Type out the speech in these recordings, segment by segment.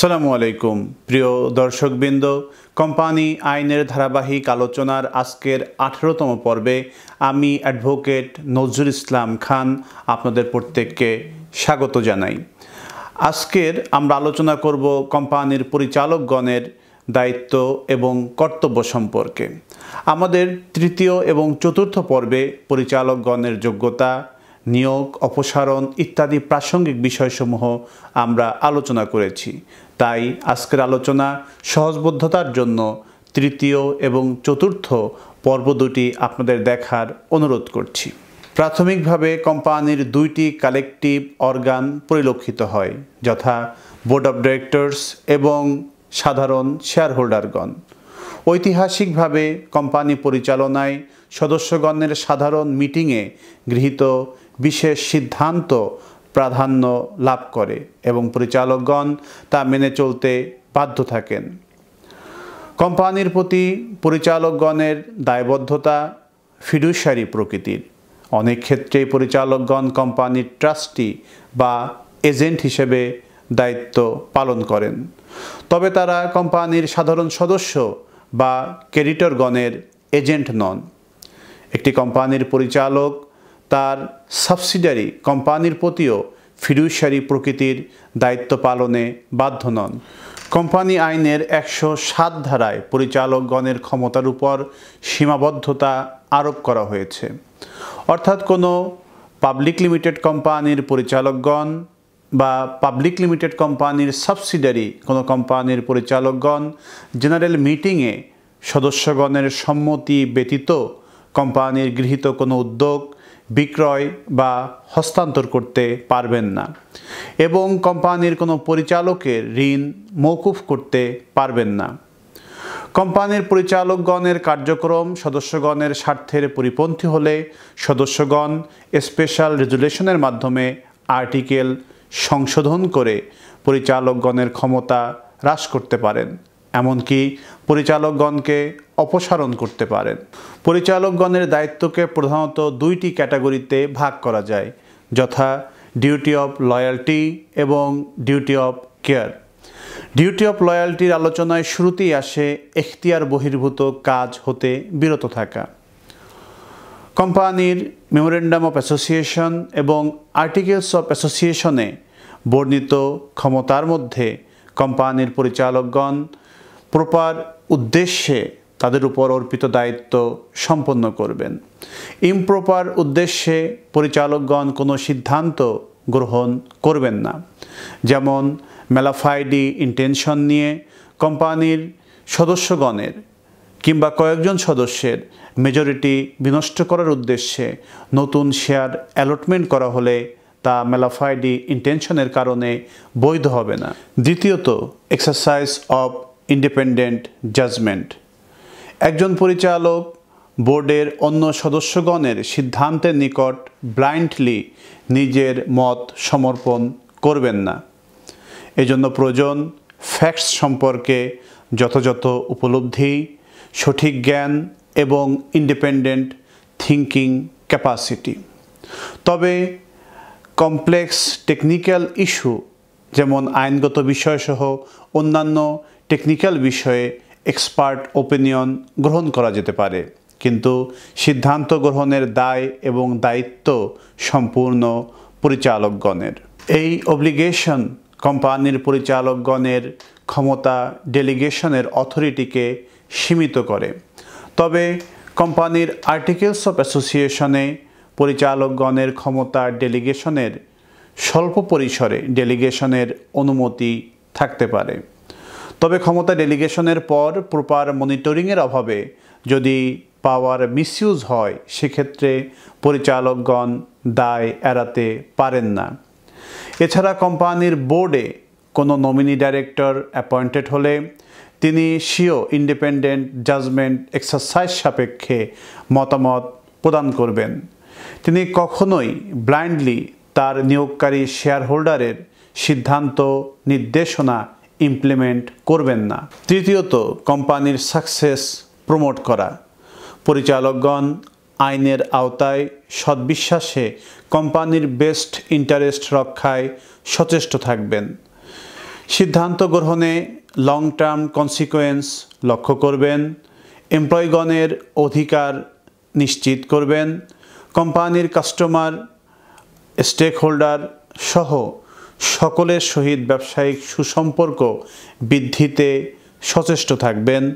সালামু আলাইকুম, প্রিয় দর্শকবৃন্দ। কোম্পানি আইনের ধারাবাহিক আলোচনার আজকের আঠেরোতম পর্বে আমি অ্যাডভোকেট নজরুল ইসলাম খান আপনাদের প্রত্যেককে স্বাগত জানাই। আজকের আমরা আলোচনা করব কোম্পানির পরিচালকগণের দায়িত্ব এবং কর্তব্য সম্পর্কে। আমাদের তৃতীয় এবং চতুর্থ পর্বে পরিচালকগণের যোগ্যতা নিয়োগ, অপসারণ ইত্যাদি প্রাসঙ্গিক বিষয়সমূহ আমরা আলোচনা করেছি। তাই আজকের আলোচনা সহজবদ্ধতার জন্য তৃতীয় এবং চতুর্থ পর্ব দুটি আপনাদের দেখার অনুরোধ করছি। প্রাথমিকভাবে কোম্পানির দুইটি কালেকটিভ অর্গান পরিলক্ষিত হয়, যথা বোর্ড অফ ডিরেক্টরস এবং সাধারণ শেয়ার হোল্ডারগণ ঐতিহাসিকভাবে কোম্পানি পরিচালনায় সদস্যগণের সাধারণ মিটিংয়ে গৃহীত বিশেষ সিদ্ধান্ত প্রাধান্য লাভ করে এবং পরিচালকগণ তা মেনে চলতে বাধ্য থাকেন। কোম্পানির প্রতি পরিচালকগণের দায়বদ্ধতা ফিডুশিয়ারি প্রকৃতির। অনেক ক্ষেত্রেই পরিচালকগণ কোম্পানির ট্রাস্টি বা এজেন্ট হিসেবে দায়িত্ব পালন করেন। তবে তারা কোম্পানির সাধারণ সদস্য বা ক্রেডিটরগণের এজেন্ট নন। একটি কোম্পানির পরিচালক তার সাবসিডারি কোম্পানির প্রতিও ফিডুশিয়ারি প্রকৃতির দায়িত্ব পালনে বাধ্য নন। কোম্পানি আইনের একশো সাত ধারায় পরিচালকগণের ক্ষমতার উপর সীমাবদ্ধতা আরোপ করা হয়েছে। অর্থাৎ কোনো পাবলিক লিমিটেড কোম্পানির পরিচালকগণ বা পাবলিক লিমিটেড কোম্পানির সাবসিডারি কোনো কোম্পানির পরিচালকগণ জেনারেল মিটিংয়ে সদস্যগণের সম্মতি ব্যতীত কোম্পানির গৃহীত কোনো উদ্যোগ বিক্রয় বা হস্তান্তর করতে পারবেন না এবং কোম্পানির কোনো পরিচালকের ঋণ মৌকুফ করতে পারবেন না। কোম্পানির পরিচালকগণের কার্যক্রম সদস্যগণের স্বার্থের পরিপন্থী হলে সদস্যগণ স্পেশাল রেজুলেশনের মাধ্যমে আর্টিকেল সংশোধন করে পরিচালকগণের ক্ষমতা হ্রাস করতে পারেন। এমনকি পরিচালকগণকে অপসারণ করতে পারেন। পরিচালকগণের দায়িত্বকে প্রধানত দুইটি ক্যাটাগরিতে ভাগ করা যায়, যথা ডিউটি অফ লয়ালটি এবং duty of care. Duty of লয়ালটির আলোচনায় শুরুতেই আসে এখতিয়ার বহির্ভূত কাজ হতে বিরত থাকা। কোম্পানির মেমোরেন্ডাম অফ অ্যাসোসিয়েশন এবং আর্টিকেলস অফ অ্যাসোসিয়েশনে বর্ণিত ক্ষমতার মধ্যে কোম্পানির পরিচালকগণ প্রপার উদ্দেশ্যে তাদের উপর অর্পিত দায়িত্ব সম্পন্ন করবেন। ইমপ্রপার উদ্দেশ্যে পরিচালকগণ কোনো সিদ্ধান্ত গ্রহণ করবেন না। যেমন মেলাফাইডি ইন্টেনশন নিয়ে কোম্পানির সদস্যগণের কিংবা কয়েকজন সদস্যের মেজরিটি বিনষ্ট করার উদ্দেশ্যে নতুন শেয়ার অ্যালটমেন্ট করা হলে তা মেলাফাইডি ইন্টেনশনের কারণে বৈধ হবে না। দ্বিতীয়ত, এক্সারসাইজ অফ ইন্ডিপেন্ডেন্ট জাজমেন্ট একজন পরিচালক বোর্ডের অন্য সদস্যগণের সিদ্ধান্তের নিকট ব্লাইন্ডলি নিজের মত সমর্পণ করবেন না। এজন্য প্রয়োজন ফ্যাক্টস সম্পর্কে যথাযথ উপলব্ধি, সঠিক জ্ঞান এবং ইন্ডিপেন্ডেন্ট থিঙ্কিং ক্যাপাসিটি তবে কমপ্লেক্স টেকনিক্যাল ইস্যু যেমন আইনগত বিষয়সহ অন্যান্য টেকনিক্যাল বিষয়ে এক্সপার্ট ওপিনিয়ন গ্রহণ করা যেতে পারে। কিন্তু সিদ্ধান্ত গ্রহণের দায় এবং দায়িত্ব সম্পূর্ণ পরিচালকগণের। এই অব্লিগেশন কোম্পানির পরিচালকগণের ক্ষমতা ডেলিগেশনের অথরিটিকে সীমিত করে। তবে কোম্পানির আর্টিকেলস অফ অ্যাসোসিয়েশনে পরিচালকগণের ক্ষমতা ডেলিগেশনের স্বল্প পরিসরে ডেলিগেশনের অনুমতি থাকতে পারে। তবে ক্ষমতা ডেলিগেশনের পর প্রপার মনিটরিংয়ের অভাবে যদি পাওয়ার মিসইউজ হয়, সেক্ষেত্রে পরিচালকগণ দায় এড়াতে পারেন না। এছাড়া কোম্পানির বোর্ডে কোনো নমিনি ডাইরেক্টর অ্যাপয়েন্টেড হলে তিনি সিও ইন্ডিপেন্ডেন্ট জাজমেন্ট এক্সারসাইজ সাপেক্ষে মতামত প্রদান করবেন। তিনি কখনোই ব্লাইন্ডলি তার নিয়োগকারী শেয়ার হোল্ডারের সিদ্ধান্ত, নির্দেশনা ইমপ্লিমেন্ট করবেন না। তৃতীয়ত, কোম্পানির সাকসেস প্রমোট করা। পরিচালকগণ আইনের আওতায় সদ্বিশ্বাসে কোম্পানির বেস্ট ইন্টারেস্ট রক্ষায় সচেষ্ট থাকবেন। সিদ্ধান্ত গ্রহণে লং টার্ম কনসিকোয়েন্স লক্ষ্য করবেন। এমপ্লয়গণের অধিকার নিশ্চিত করবেন। কোম্পানির কাস্টমার স্টেক হোল্ডার সহ সকলের সহিত ব্যবসায়িক সুসম্পর্ক বৃদ্ধিতে সচেষ্ট থাকবেন।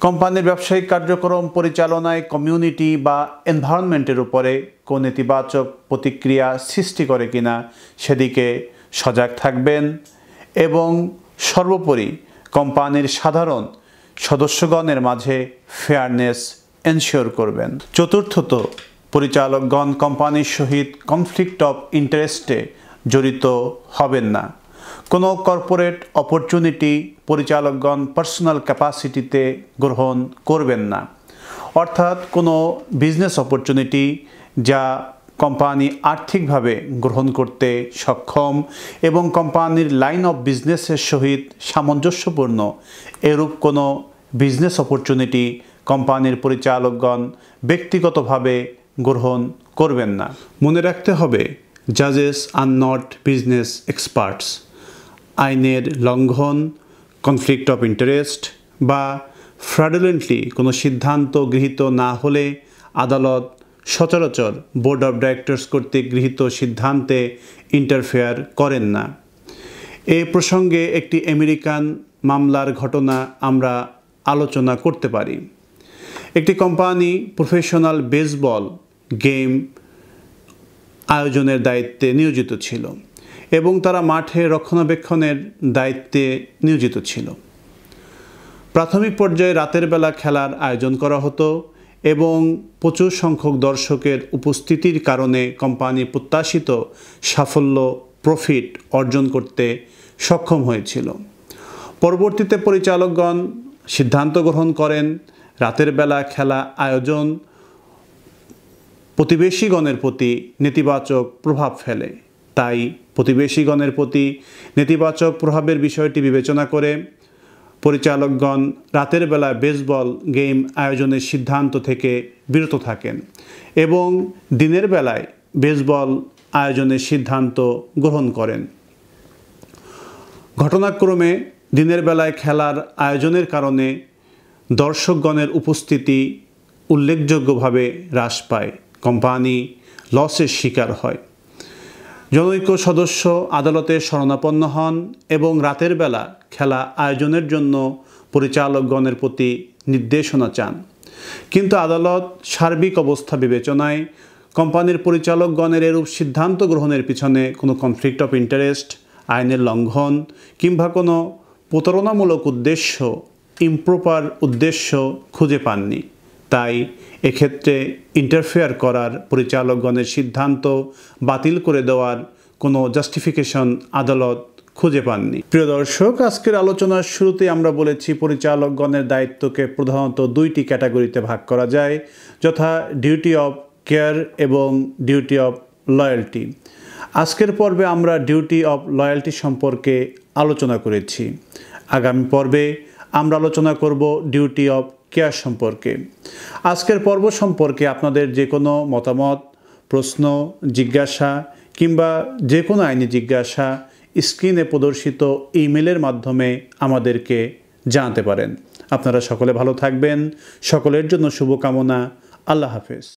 কোম্পানির ব্যবসায়িক কার্যক্রম পরিচালনায় কমিউনিটি বা এনভায়রনমেন্টের উপরে কোন নেতিবাচক প্রতিক্রিয়া সৃষ্টি করে কিনা সেদিকে সজাগ থাকবেন এবং সর্বোপরি কোম্পানির সাধারণ সদস্যগণের মাঝে ফেয়ারনেস এনশিওর করবেন। চতুর্থত, পরিচালকগণ কোম্পানির সহিত কনফ্লিক্ট অফ ইন্টারেস্টে জড়িত হবেন না। কোনো কর্পোরেট অপরচুনিটি পরিচালকগণ পার্সোনাল ক্যাপাসিটিতে গ্রহণ করবেন না। অর্থাৎ কোনো বিজনেস অপরচুনিটি যা কোম্পানি আর্থিকভাবে গ্রহণ করতে সক্ষম এবং কোম্পানির লাইন অফ বিজনেসের সহিত সামঞ্জস্যপূর্ণ, এরূপ কোনো বিজনেস অপরচুনিটি কোম্পানির পরিচালকগণ ব্যক্তিগতভাবে গ্রহণ করবেন না। মনে রাখতে হবে জাজেস আর নট বিজনেস এক্সপার্টস আইনের লঙ্ঘন কনফ্লিক্ট অফ ইন্টারেস্ট বা ফ্রাডুলেন্টলি কোনো সিদ্ধান্ত গৃহীত না হলে আদালত সচরাচর বোর্ড অফ ডাইরেক্টর্স কর্তৃক গৃহীত সিদ্ধান্তে ইন্টারফেয়ার করেন না। এ প্রসঙ্গে একটি আমেরিকান মামলার ঘটনা আমরা আলোচনা করতে পারি। একটি কোম্পানি প্রফেশনাল বেসবল গেম আয়োজনের দায়িত্বে নিয়োজিত ছিল এবং তারা মাঠে রক্ষণাবেক্ষণের দায়িত্বে নিয়োজিত ছিল। প্রাথমিক পর্যায়ে রাতের বেলা খেলার আয়োজন করা হতো এবং প্রচুর সংখ্যক দর্শকের উপস্থিতির কারণে কোম্পানি প্রত্যাশিত সাফল্য, প্রফিট অর্জন করতে সক্ষম হয়েছিল। পরবর্তীতে পরিচালকগণ সিদ্ধান্ত গ্রহণ করেন, রাতের বেলা খেলা আয়োজন প্রতিবেশীগণের প্রতি নেতিবাচক প্রভাব ফেলে। তাই প্রতিবেশীগণের প্রতি নেতিবাচক প্রভাবের বিষয়টি বিবেচনা করে পরিচালকগণ রাতের বেলা বেসবল গেম আয়োজনের সিদ্ধান্ত থেকে বিরত থাকেন এবং দিনের বেলায় বেসবল আয়োজনের সিদ্ধান্ত গ্রহণ করেন। ঘটনাক্রমে দিনের বেলায় খেলার আয়োজনের কারণে দর্শকগণের উপস্থিতি উল্লেখযোগ্যভাবে হ্রাস পায়। কোম্পানি লসের শিকার হয়। জনৈক সদস্য আদালতে শরণাপন্ন হন এবং রাতের বেলা খেলা আয়োজনের জন্য পরিচালকগণের প্রতি নির্দেশনা চান। কিন্তু আদালত সার্বিক অবস্থা বিবেচনায় কোম্পানির পরিচালকগণের এরূপ সিদ্ধান্ত গ্রহণের পিছনে কোনো কনফ্লিক্ট অফ ইন্টারেস্ট আইনের লঙ্ঘন কিংবা কোনো প্রতারণামূলক উদ্দেশ্য ইমপ্রপার উদ্দেশ্য খুঁজে পাননি। তাই এক্ষেত্রে ইন্টারফেয়ার করার পরিচালকগণের সিদ্ধান্ত বাতিল করে দেওয়ার কোনো জাস্টিফিকেশন আদালত খুঁজে পাননি। প্রিয় দর্শক, আজকের আলোচনার শুরুতে আমরা বলেছি পরিচালকগণের দায়িত্বকে প্রধানত দুইটি ক্যাটাগরিতে ভাগ করা যায়, যথা ডিউটি অফ কেয়ার এবং ডিউটি অফ লয়্যালটি আজকের পর্বে আমরা ডিউটি অফ লয়্যালটি সম্পর্কে আলোচনা করেছি। আগামী পর্বে আমরা আলোচনা করব ডিউটি অফ কেয়ার সম্পর্কে। আজকের পর্ব সম্পর্কে আপনাদের যে কোনো মতামত, প্রশ্ন, জিজ্ঞাসা কিংবা যে কোনো আইনি জিজ্ঞাসা স্ক্রিনে প্রদর্শিত ইমেলের মাধ্যমে আমাদেরকে জানাতে পারেন। আপনারা সকলে ভালো থাকবেন। সকলের জন্য শুভকামনা। আল্লাহ হাফেজ।